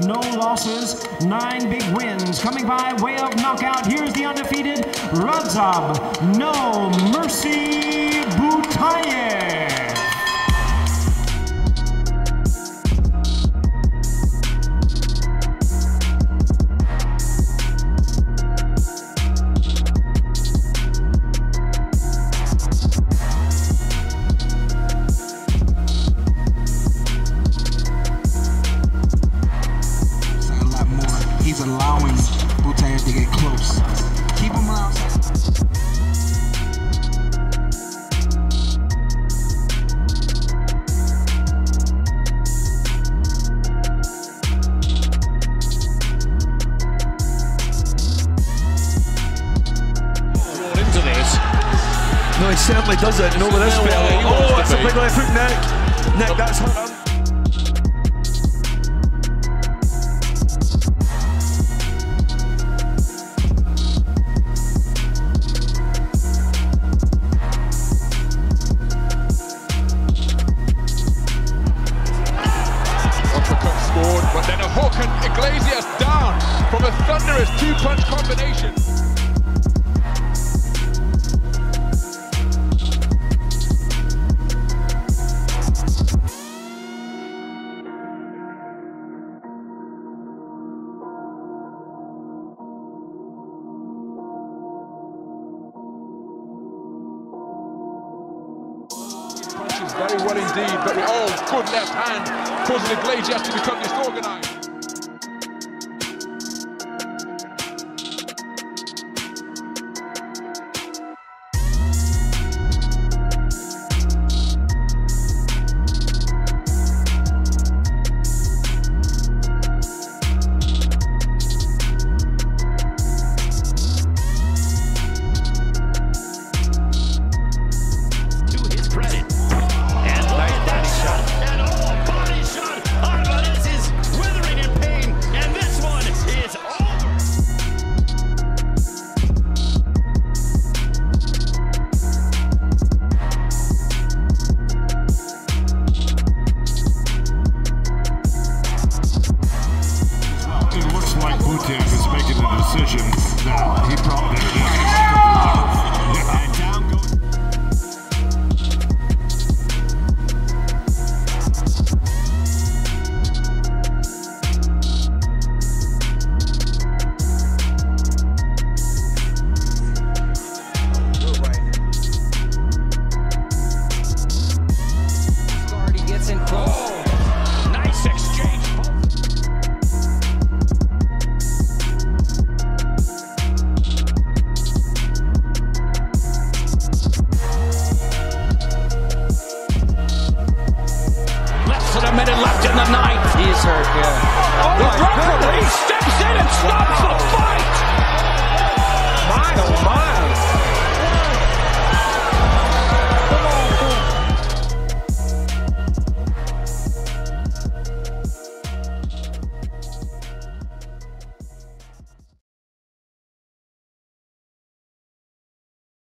no losses, nine big wins. Coming by way of knockout, here's the undefeated Radzhab No No, he certainly does it. And over this bit. Oh, it's a big left hook, Nick. Nick, that's. Uppercut scored, but then a hook and Iglesias down from a thunderous two-punch combination. Very well indeed, very oh, good left hand, causing the Iglesias to become disorganized. Looks like is making a decision now. He probably. Hurt, yeah. the referee steps in and stops